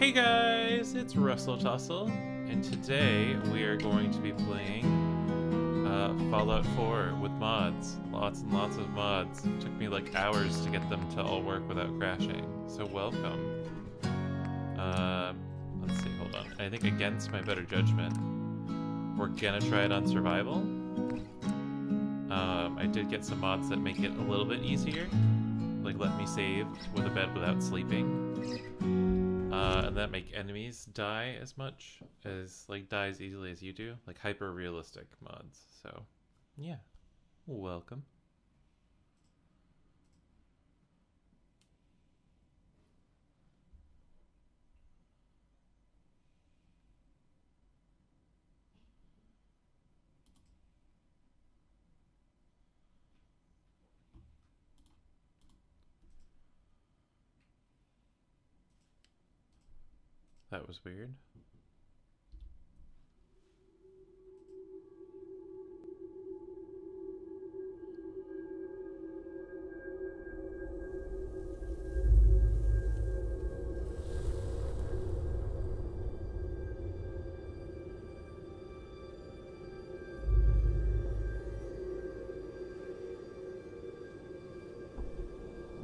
Hey guys, it's RussleTussle, and today we are going to be playing uh, Fallout 4 with mods. Lots and lots of mods. It took me like hours to get them to all work without crashing, so welcome. Um, let's see, hold on. I think against my better judgment, we're gonna try it on survival. Um, I did get some mods that make it a little bit easier, like let me save with a bed without sleeping. Uh, and that make enemies die as much as like die as easily as you do, like hyper realistic mods. So, yeah, welcome. That was weird.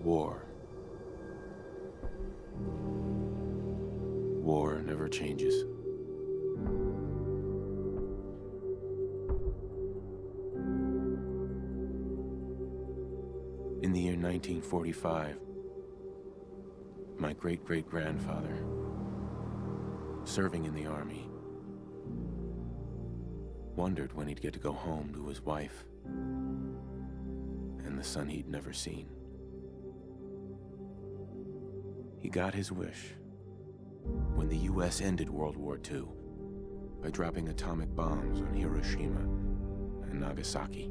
War. 1945, my great great grandfather, serving in the army, wondered when he'd get to go home to his wife and the son he'd never seen. He got his wish when the US ended World War II by dropping atomic bombs on Hiroshima and Nagasaki.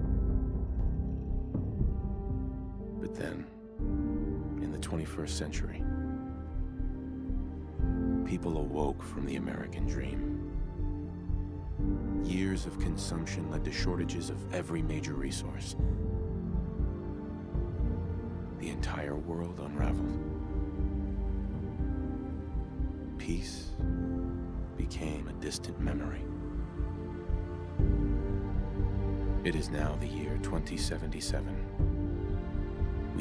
But then, in the 21st century, people awoke from the American dream. Years of consumption led to shortages of every major resource the entire world unraveled. Peace became a distant memory. It is now the year 2077.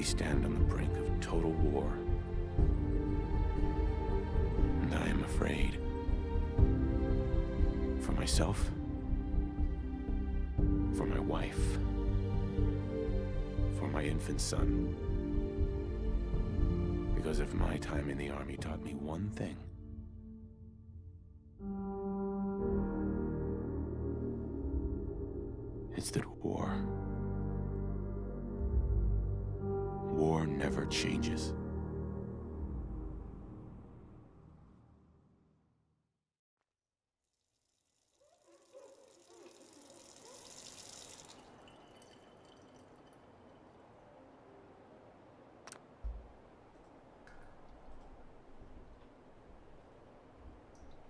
We stand on the brink of total war. And I am afraid. For myself. For my wife. For my infant son. Because if my time in the army taught me one thing, never changes.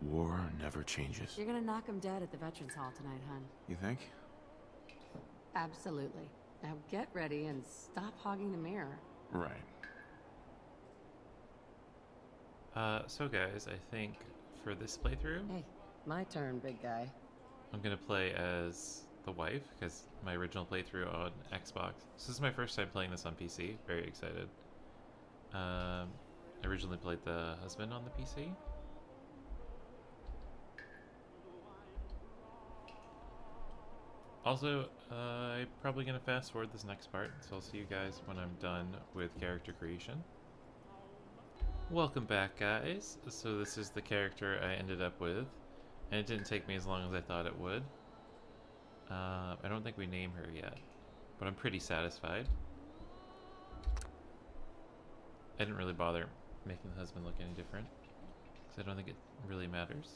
War never changes. You're gonna knock him dead at the Veterans Hall tonight, hun. You think? Absolutely. Now get ready and stop hogging the mirror. Right. Uh, so guys, I think for this playthrough, Hey, my turn, big guy. I'm gonna play as the wife because my original playthrough on Xbox. So this is my first time playing this on PC. Very excited. Um, I originally played the husband on the PC. Also, uh, I'm probably going to fast forward this next part, so I'll see you guys when I'm done with character creation. Welcome back, guys. So this is the character I ended up with, and it didn't take me as long as I thought it would. Uh, I don't think we name her yet, but I'm pretty satisfied. I didn't really bother making the husband look any different. Because I don't think it really matters.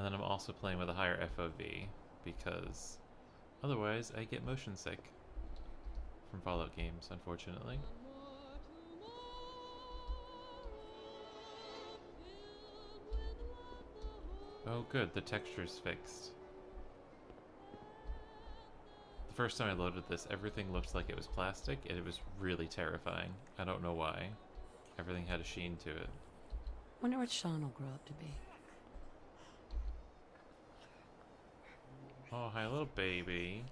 And then I'm also playing with a higher FOV because otherwise I get motion sick from Fallout games, unfortunately. Oh good, the texture's fixed. The first time I loaded this, everything looked like it was plastic, and it was really terrifying. I don't know why. Everything had a sheen to it. Wonder what Shaun will grow up to be. Oh, hi, little baby.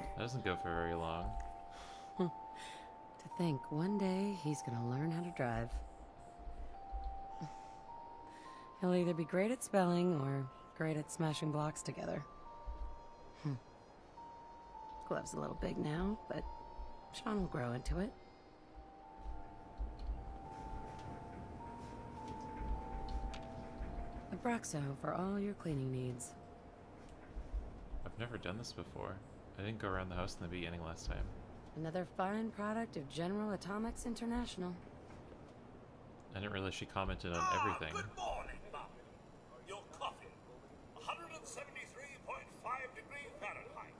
That doesn't go for very long. To think one day he's gonna learn how to drive. He'll either be great at spelling or great at smashing blocks together. Hmm. Glove's a little big now, but Shaun will grow into it. Abraxo for all your cleaning needs. I've never done this before. I didn't go around the house in the beginning last time. Another fine product of General Atomics International. I didn't realize she commented on Ah, everything. Good morning, Mum. Your coffee. 173.5 degrees Fahrenheit.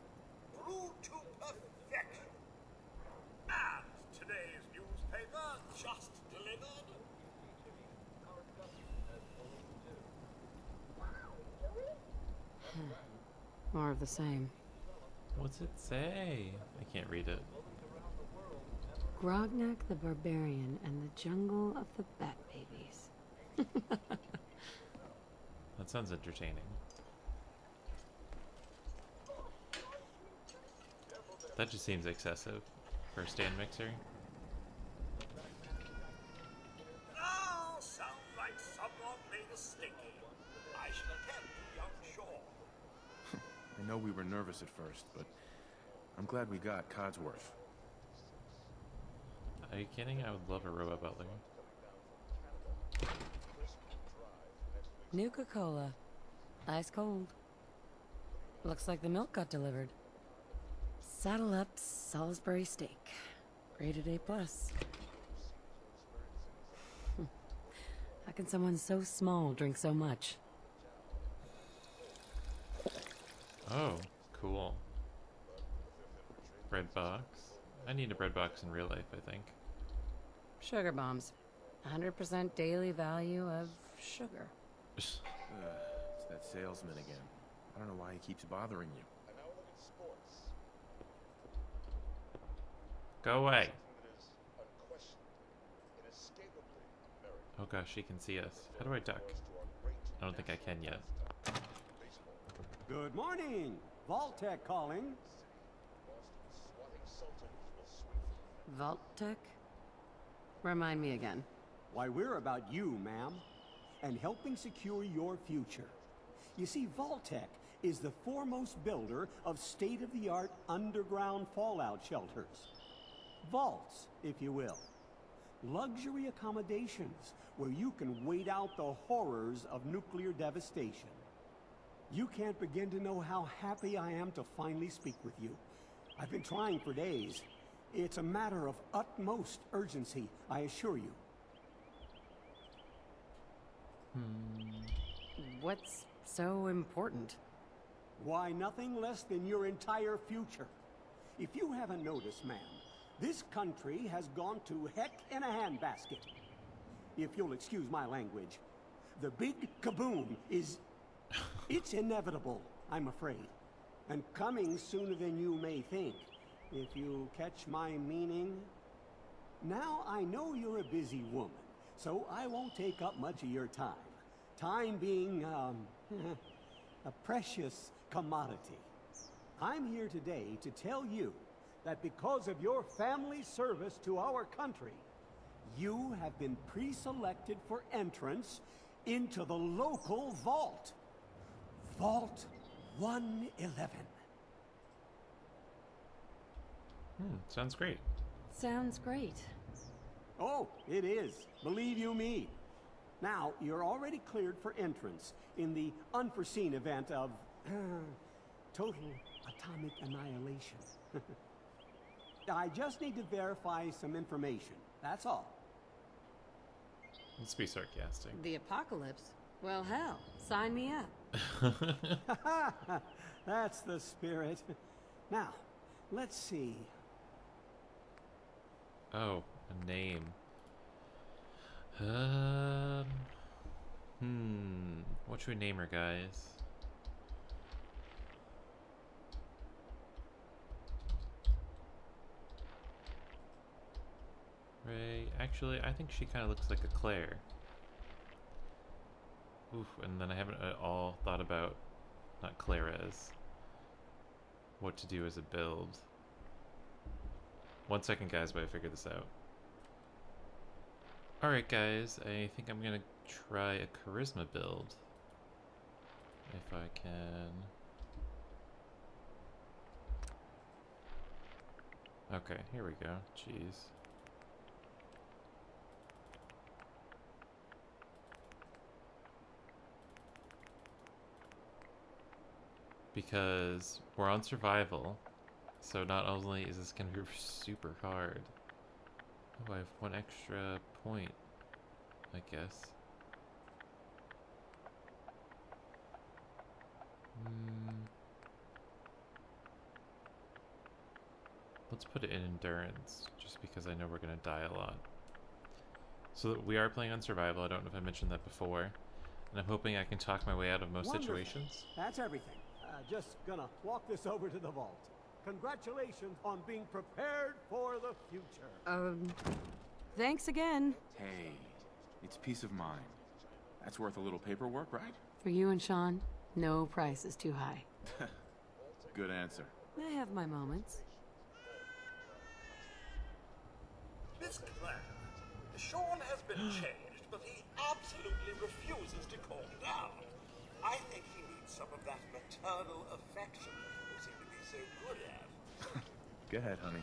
Brewed to perfection. And today's newspaper just delivered. More of the same. What's it say? I can't read it. Grognak the Barbarian and the Jungle of the Bat Babies. That sounds entertaining. That just seems excessive for a stand mixer. Now sound like someone made a sticky. I shall attend to young Shaun. I know we were nervous at first, but I'm glad we got Codsworth. Are you kidding? I would love a robot butler. Nuka Cola. Ice cold. Looks like the milk got delivered. Saddle up Salisbury steak. Rated A plus. How can someone so small drink so much? Oh, cool. Bread box. I need a bread box in real life, I think. Sugar bombs. 100% daily value of sugar. Uh, it's that salesman again. I don't know why he keeps bothering you. Go away. Oh gosh, she can see us. How do I duck? I don't think I can yet. Good morning. Vault-Tec calling. Vault-Tec? Remind me again. Why, we're about you, ma'am, and helping secure your future. You see, Vault-Tec is the foremost builder of state-of-the-art underground fallout shelters. Vaults, if you will. Luxury accommodations where you can wait out the horrors of nuclear devastation. You can't begin to know how happy I am to finally speak with you. I've been trying for days. It's a matter of utmost urgency, I assure you. Hmm. What's so important? Why, nothing less than your entire future. If you haven't noticed, ma'am, this country has gone to heck in a handbasket. If you'll excuse my language. The big kaboom is... it's inevitable, I'm afraid. And coming sooner than you may think, if you catch my meaning. Now, I know you're a busy woman, so I won't take up much of your time. Time being, um, a precious commodity. I'm here today to tell you that because of your family service to our country, you have been pre-selected for entrance into the local vault. Vault 111. Hmm, sounds great. Sounds great. Oh, it is. Believe you me. Now, you're already cleared for entrance in the unforeseen event of total atomic annihilation. I just need to verify some information. That's all. Let's be sarcastic. The apocalypse? Well, hell, sign me up. That's the spirit. Now, let's see. Oh, a name. Um. Hmm. What should we name her, guys? Ray. Actually, I think she kind of looks like a Claire. Oof, and then I haven't at all thought about, not Clara's, what to do as a build. One second, guys, while I figure this out. Alright, guys, I think I'm gonna try a charisma build. If I can. Okay, here we go. Jeez. Because we're on survival, so not only is this gonna be super hard. Oh, I have one extra point, I guess. Hmm. Let's put it in endurance, just because I know we're gonna die a lot. So we are playing on survival. I don't know if I mentioned that before, and I'm hoping I can talk my way out of most Wonderful. situations. That's everything. Just gonna walk this over to the vault. Congratulations on being prepared for the future. Um, thanks again. Hey, it's peace of mind. That's worth a little paperwork, right? For you and Shaun, no price is too high. Good answer. I have my moments. Miss Claire, Shaun has been changed, but he absolutely refuses to calm down. I think he needs some of that maternal affection that people seem to be so good at. Go ahead, honey.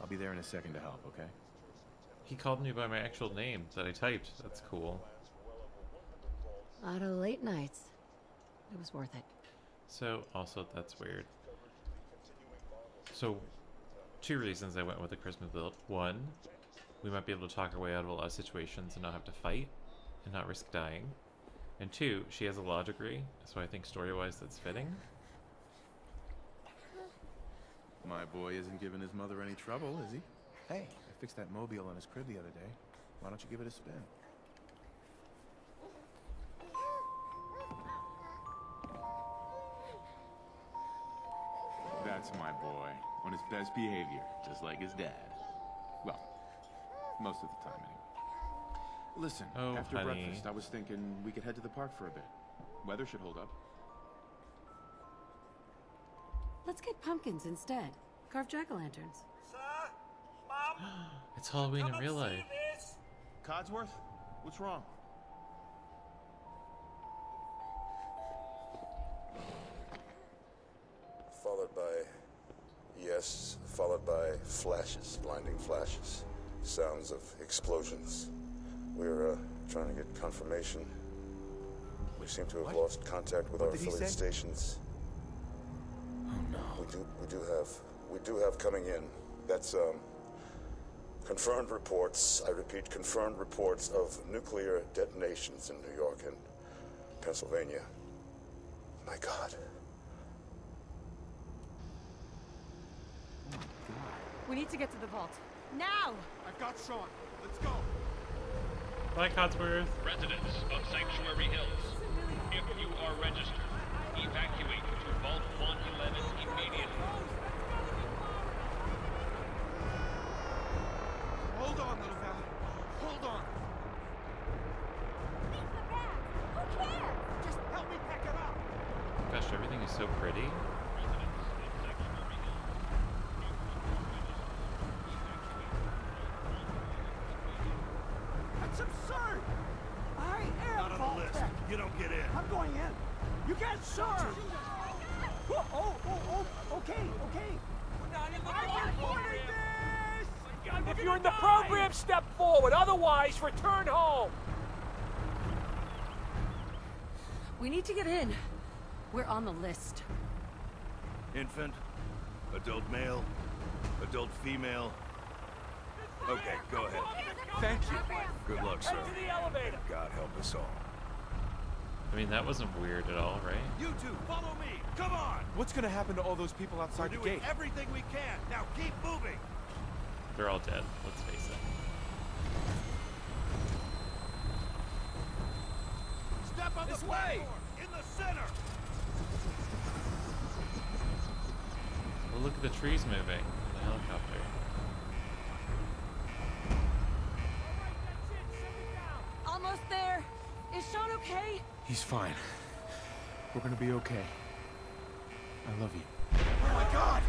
I'll be there in a second to help, okay? He called me by my actual name that I typed. That's cool. A lot of late nights. It was worth it. So, also, that's weird. So, two reasons I went with the charisma build. One, we might be able to talk our way out of a lot of situations and not have to fight and not risk dying. And two, she has a law degree, so I think story-wise that's fitting. My boy isn't giving his mother any trouble, is he? Hey, I fixed that mobile on his crib the other day. Why don't you give it a spin? That's my boy. On his best behavior, just like his dad. Well, most of the time, anyway. Listen, Oh, after honey. breakfast, I was thinking we could head to the park for a bit. Weather should hold up. Let's get pumpkins instead. Carve jack-o'-lanterns. Sir? Mom? It's Halloween in real life. this? Codsworth? What's wrong? Followed by, yes, followed by flashes, blinding flashes. Sounds of explosions. We're uh, trying to get confirmation. We seem to have What? lost contact with What our affiliate stations. Oh no. We do, we do have, we do have coming in. That's um, confirmed reports. I repeat, confirmed reports of nuclear detonations in New York and Pennsylvania. My God. We need to get to the vault. Now! I've got Shaun. Let's go. Bye, Codsworth. Residents of Sanctuary Hills, if you are registered, evacuate to Vault 111 immediately. Hold on, little Valley. Hold on. Leave the bag. Who cares? Just help me pack it up. Gosh, everything is so pretty. That's absurd. I am Not on Vault the list. Tech. You don't get in. I'm going in. You can't, sir. Oh, oh, oh, oh, okay, okay. I'm reporting this. If you're in the program, step forward. Otherwise, return home. We need to get in. We're on the list. Infant, adult male, adult female. Okay, go ahead. Thank you. Good luck, sir. God help us all. I mean, that wasn't weird at all, right? You two, follow me. Come on. What's gonna happen to all those people We're outside the doing gate? everything we can. Now keep moving. They're all dead, let's face it. Step on This the way. In the center. Well, look at the trees moving. The helicopter. Almost there. Is Shaun okay? He's fine. We're gonna be okay. I love you. Oh my God.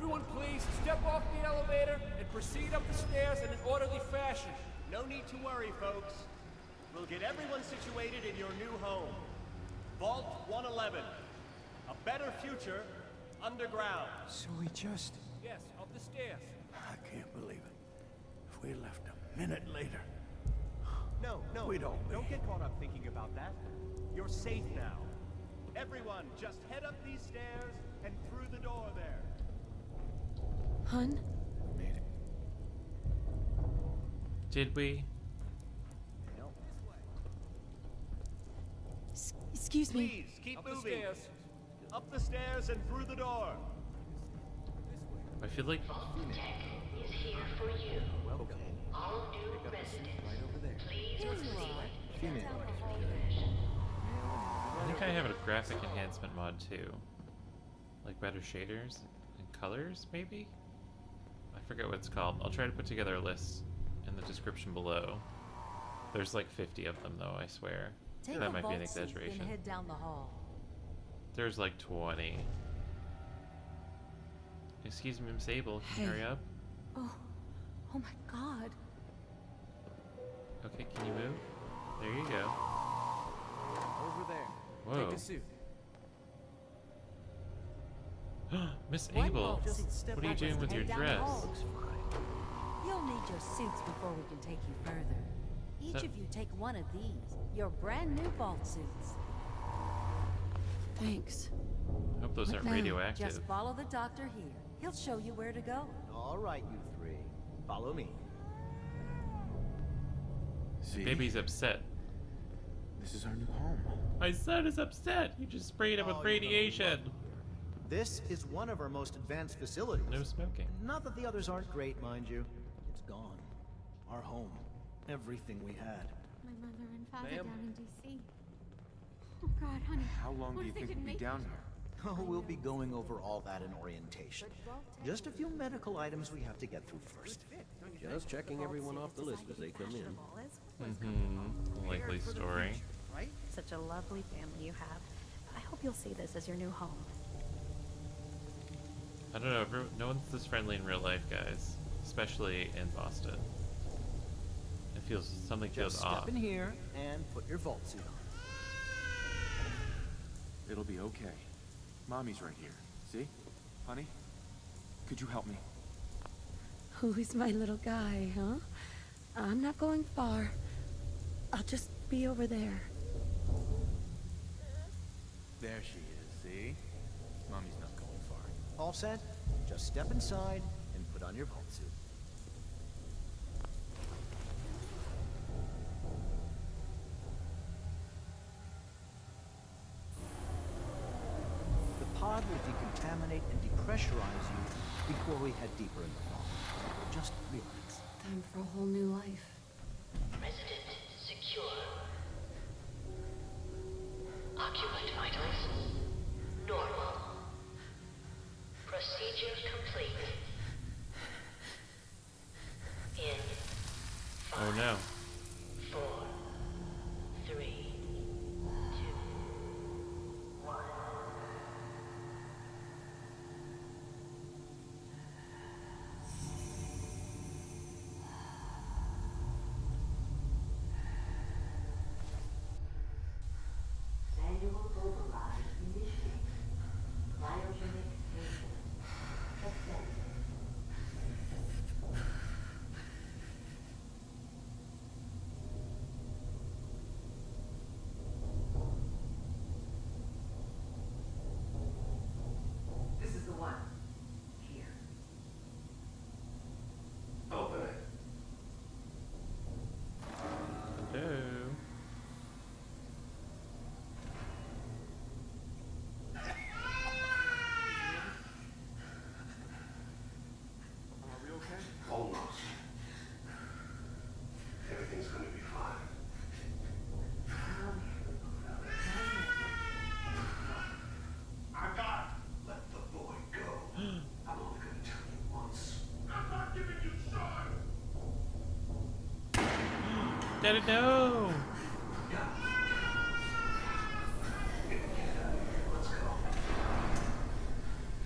Everyone please step off the elevator and proceed up the stairs in an orderly fashion. No need to worry, folks. We'll get everyone situated in your new home. Vault 111. A better future underground. So we just... Yes, up the stairs. I can't believe it. If we left a minute later... No, no. We don't Don't get caught up thinking about that. You're safe now. Everyone, just head up these stairs and through the door there. Hun? We made it. Did we? S- excuse me. Please keep Up the moving. stairs. Up the stairs and through the door. I feel like is here for you. Welcome. All new residents. Right over there. Please proceed. I think I have a graphic enhancement mod too. Like better shaders and colors, maybe? I forget what it's called. I'll try to put together a list in the description below. There's like 50 of them though, I swear. Take that might be an vault seat exaggeration. and head down the hall. There's like 20. Excuse me, Miss Abel, can you hurry up? Oh. Oh my god. Okay, can you move? There you go. Over there. Whoa. Take a suit. Miss Abel, vault seat step what are you doing with your head down the dress? hall. You'll need your suits before we can take you further. Each So- of you take one of these, your brand new vault suits. Thanks. I Hope those What aren't now? radioactive. Just follow the doctor here. He'll show you where to go. All right, you three. Follow me. See? Baby's upset. This is our new home. My son is upset. You just sprayed him oh, with radiation. This is one of our most advanced facilities. No smoking. Not that the others aren't great, mind you. It's gone. Our home. Everything we had. My mother and father Ma'am? down in D.C. Oh God, honey. How long what do you think we'll be down here? Oh, we'll be going over all that in orientation. Just a few medical items we have to get through first. Just checking everyone off the list as they come in. Mm-hmm. Likely story. Right? Such a lovely family you have. I hope you'll see this as your new home. I don't know. every- No one's this friendly in real life, guys. Especially in Boston. It feels something feels Just off. step in here and put your vault suit on. It'll be okay. Mommy's right here. See? Honey? Could you help me? Who's my little guy, huh? I'm not going far. I'll just be over there. There she is, see? Mommy's not going far. All set? Just step inside and put on your vault suit. The pod will decontaminate and depressurize you before we head deeper in the vault. Just relax. Time for a whole new life. Resident secure. Occupant vitals normal. Procedure complete. Oh no. Four, three, two, one. Manual override initiated. Cryogenic maintenance suspended. This is the one. Here. Open it. Hello. Are we okay? Almost. Everything's gonna be fine. I got let the boy go. I'm only gonna tell you once. I'm not giving you time. Daddy, no!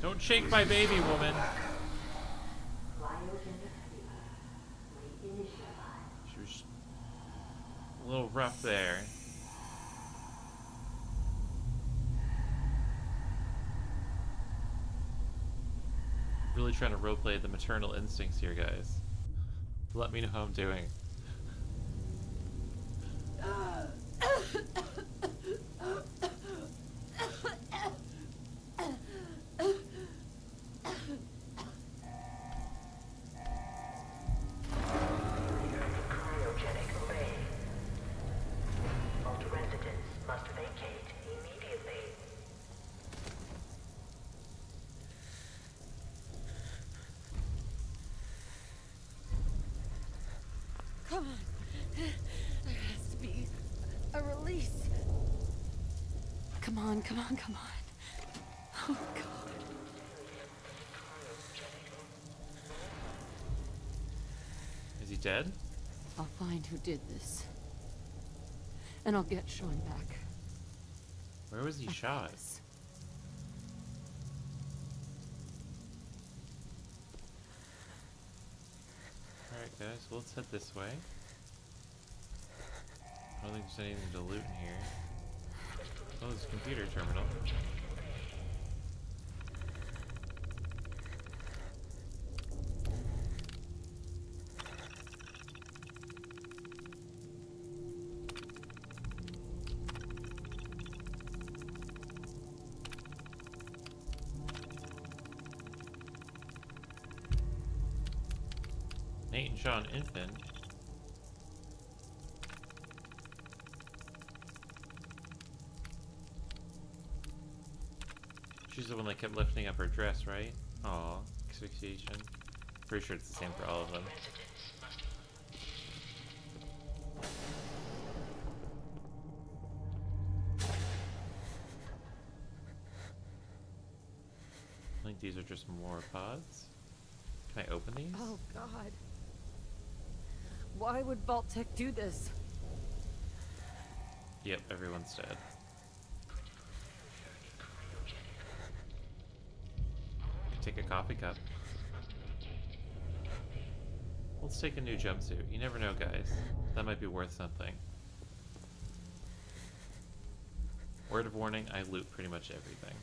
Don't shake my baby, woman. She was a little rough there. Really trying to roleplay the maternal instincts here, guys. Let me know how I'm doing. Cryogenic array. Vault residents must vacate immediately. Come on. There has to be a release. Come on, come on, come on. Oh, God. Is he dead? I'll find who did this. And I'll get Shaun back. Where was he shot? Alright guys, well, let's head this way. I don't think there's anything to loot in here. Oh, there's a computer terminal. And Infant. She's the one that kept lifting up her dress, right? Aw, asphyxiation. Pretty sure it's the same for all of them. I think these are just more pods. Can I open these? Oh, God. Why would Vault-Tec do this? Yep, everyone's dead. Take a coffee cup. Let's take a new jumpsuit. You never know, guys. That might be worth something. Word of warning, I loot pretty much everything.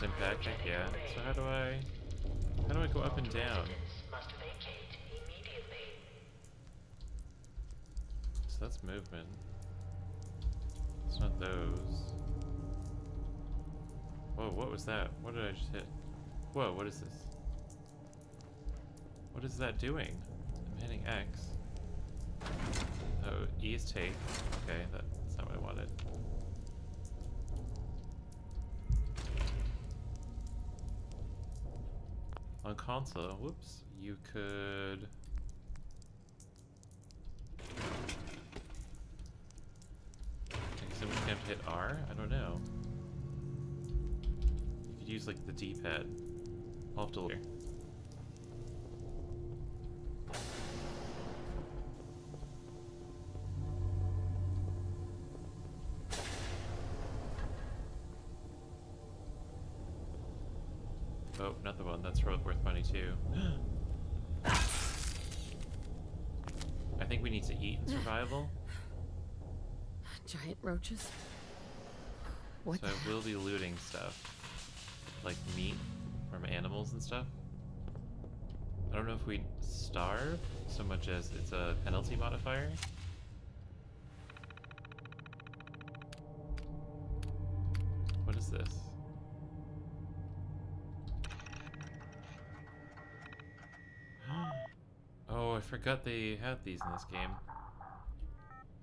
Sympathetic, yeah. So how do I... How do I go up and down? So that's movement. It's not those. Whoa, what was that? What did I just hit? Whoa, what is this? What is that doing? I'm hitting X. Oh, E is take. Okay, that's not what I wanted. On console, whoops, you could... Gonna have to hit R? I don't know. You could use like the D-pad. I'll have to look. too. I think we need to eat in survival. Giant roaches. What so I will be looting stuff. Like meat from animals and stuff. I don't know if we starve so much as it's a penalty modifier. Forgot they had these in this game.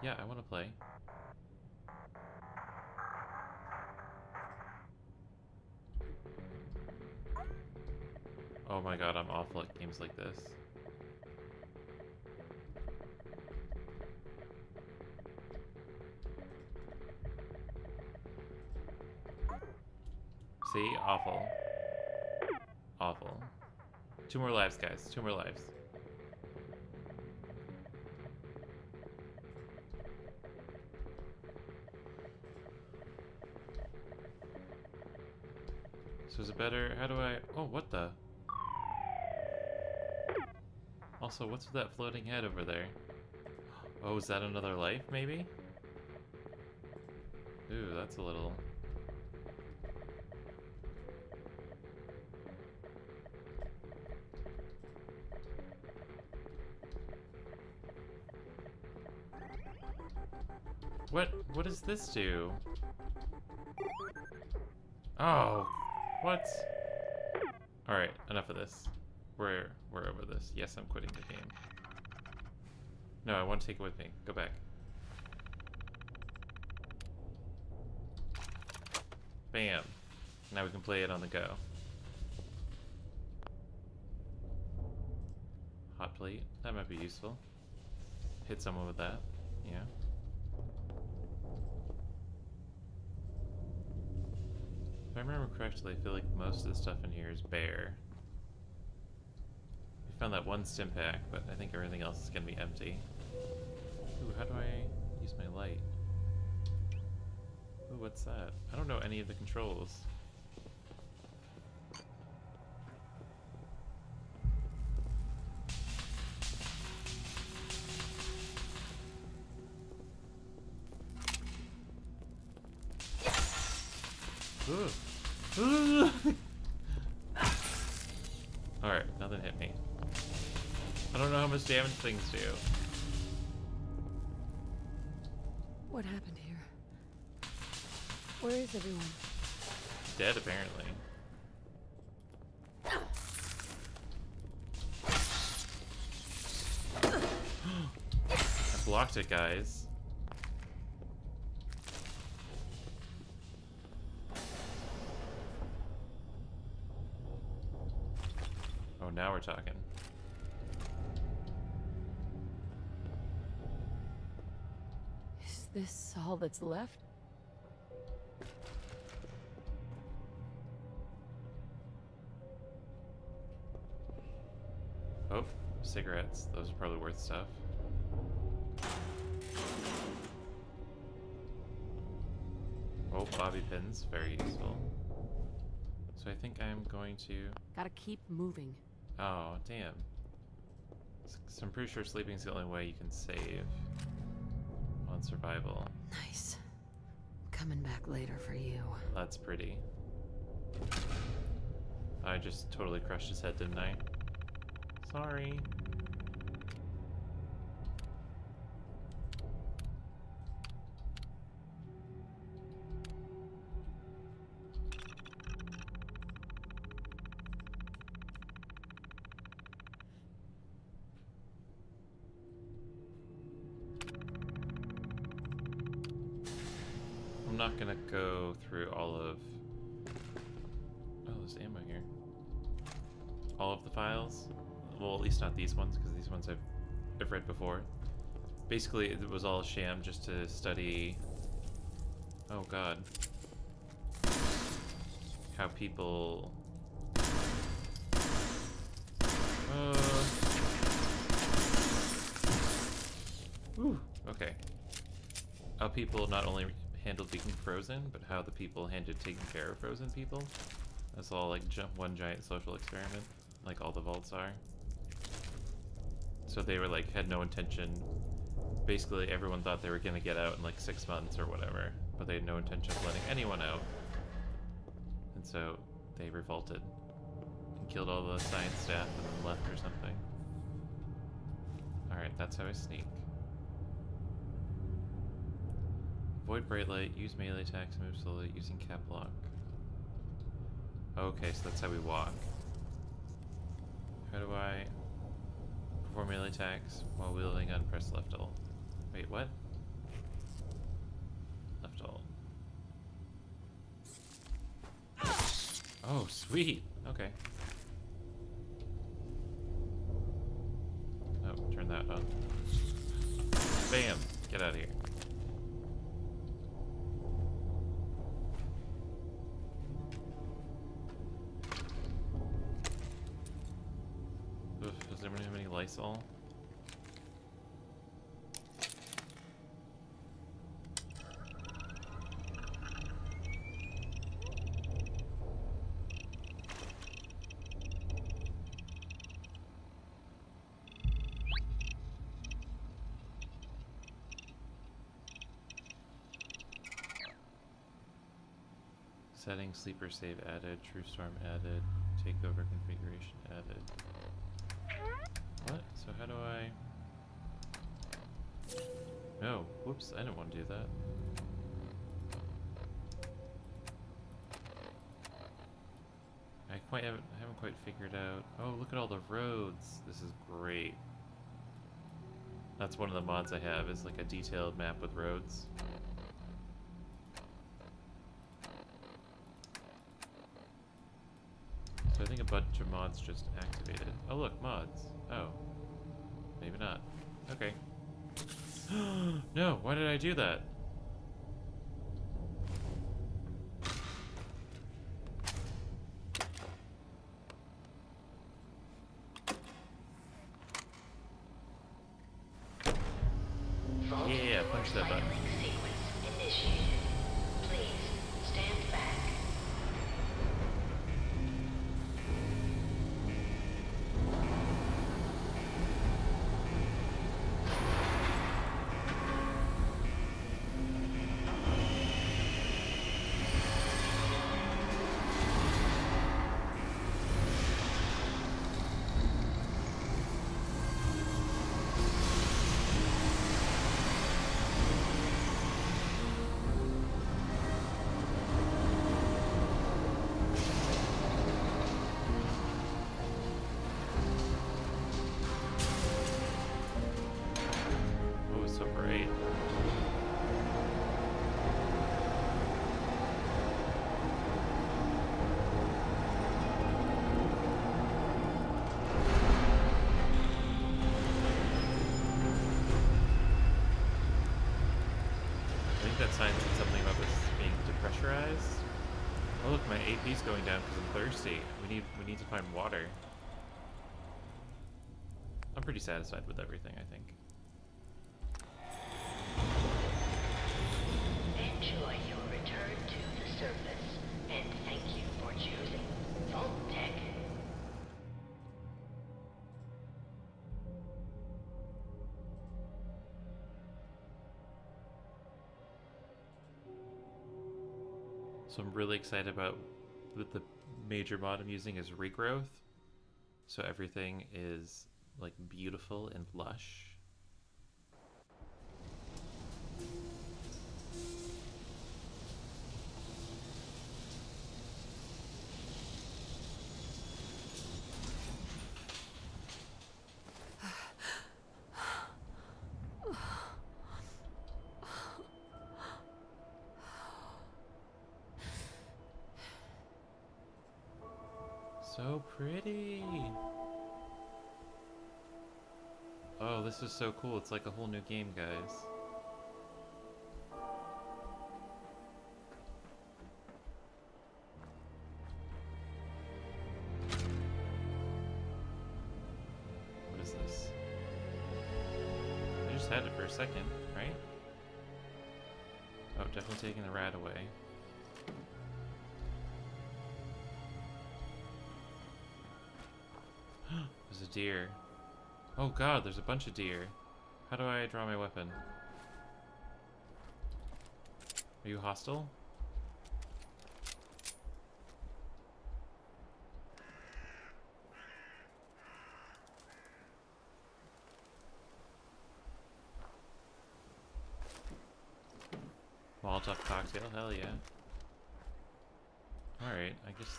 Yeah, I want to play. Oh my god, I'm awful at games like this. See? Awful. Awful. Two more lives, guys. Two more lives. Better? How do I... Oh, what the? Also, what's with that floating head over there? Oh, is that another life, maybe? Ooh, that's a little... What? What does this do? Oh, what? Alright, enough of this. We're, we're over this. Yes, I'm quitting the game. No, I want to take it with me. Go back. Bam. Now we can play it on the go. Hot plate. That might be useful. Hit someone with that. Yeah. If I remember correctly, I feel like most of the stuff in here is bare. We found that one Stimpak, but I think everything else is gonna be empty. Ooh, how do I use my light? Ooh, what's that? I don't know any of the controls. Ooh. Alright, nothing hit me. I don't know how much damage things do. What happened here? Where is everyone? Dead, apparently. I blocked it, guys. All that's left? Oh, cigarettes. Those are probably worth stuff. Oh, bobby pins. Very useful. So I think I'm going to... Gotta keep moving. Oh, damn. So I'm pretty sure sleeping's the only way you can save on survival. Nice. Coming back later for you. That's pretty. I just totally crushed his head, didn't I? Sorry. Go through all of. Oh, there's ammo here. All of the files. Well, at least not these ones, because these ones I've I've read before. Basically, it was all a sham just to study. Oh God. How people. Uh. Whew, okay. How people not only handled being frozen, but how the people handled taking care of frozen people. That's all like one giant social experiment, like all the vaults are. So they were like had no intention. Basically, everyone thought they were gonna get out in like six months or whatever, but they had no intention of letting anyone out. And so they revolted and killed all the science staff and then left or something. Alright, that's how I sneak. Avoid bright light, use melee attacks, move slowly, using cap lock. Okay, so that's how we walk. How do I perform melee attacks while wielding gun? Press left alt. Wait, what? Left alt. Oh, sweet. Okay. Oh, turn that on. Bam! Get out of here. Lysol? Settings, sleeper save added, true storm added, takeover configuration added. What? So how do I... No, whoops, I didn't want to do that. I quite haven't, I haven't quite figured out... Oh, look at all the roads! This is great. That's one of the mods I have, is like a detailed map with roads. So I think a bunch of mods just activated. Oh look, mods. Oh. Maybe not. Okay. no, why did I do that? Going down because I'm thirsty. We need we need to find water. I'm pretty satisfied with everything, I think. Enjoy your return to the surface, and thank you for choosing Vault Tech. So I'm really excited about that the major mod I'm using is regrowth. So everything is like beautiful and lush. So cool. It's like a whole new game, guys. God, there's a bunch of deer. How do I draw my weapon? Are you hostile? Molotov cocktail, hell yeah. Alright, I guess...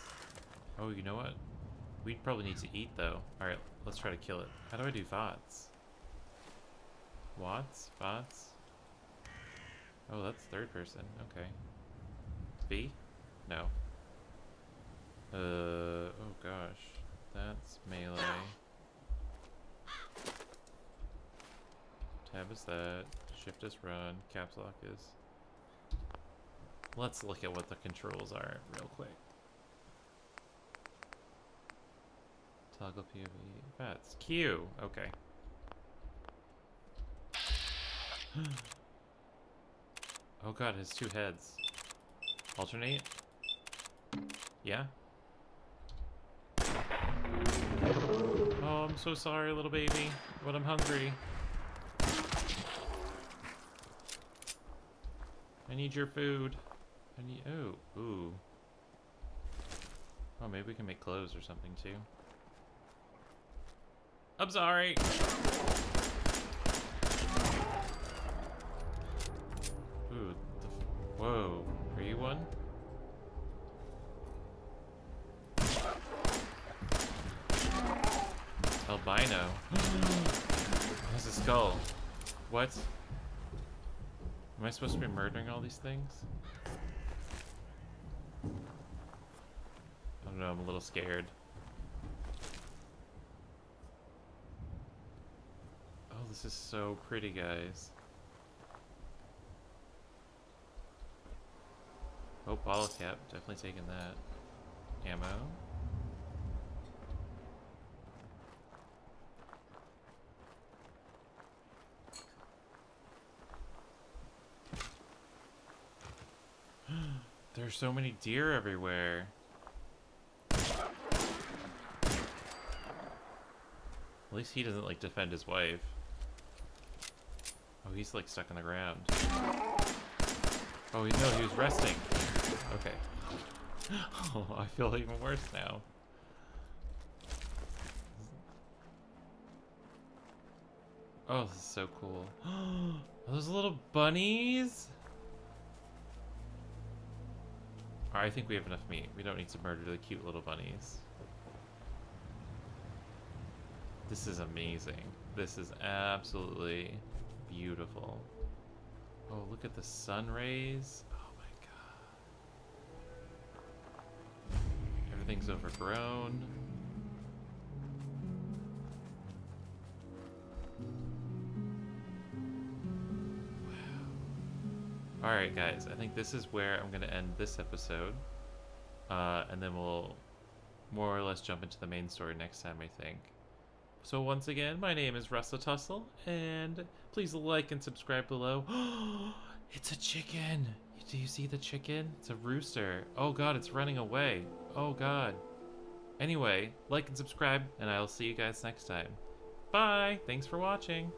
Oh, you know what? We probably need to eat, though. Alright, let's try to kill it. How do I do VATS? Watts? VATS? Oh, that's third person. Okay. B? No. Uh, oh gosh. That's melee. Tab is that. Shift is run. Caps lock is... Let's look at what the controls are real quick. Toggle POV. That's Q. Okay. oh god, his two heads. Alternate? Yeah? Oh, I'm so sorry, little baby, but I'm hungry. I need your food. I need- oh, ooh. Oh, maybe we can make clothes or something too. I'm sorry. Whoa. Are you one? Albino. Has a skull. What? Am I supposed to be murdering all these things? I don't know, I'm a little scared. This is so pretty, guys. Oh, bottle cap. Definitely taking that. Ammo. There's so many deer everywhere. At least he doesn't, like, defend his wife. He's, like, stuck in the ground. Oh, he, no, he was resting. Okay. Oh, I feel even worse now. Oh, this is so cool. Those little bunnies? I think we have enough meat. We don't need to murder the cute little bunnies. This is amazing. This is absolutely beautiful. Oh, look at the sun rays. Oh my god. Everything's overgrown. Wow. Alright guys, I think this is where I'm going to end this episode. Uh, and then we'll more or less jump into the main story next time, I think. So once again, my name is RussleTussle, and please like and subscribe below. it's a chicken! Do you see the chicken? It's a rooster. Oh god, it's running away. Oh god. Anyway, like and subscribe, and I'll see you guys next time. Bye! Thanks for watching!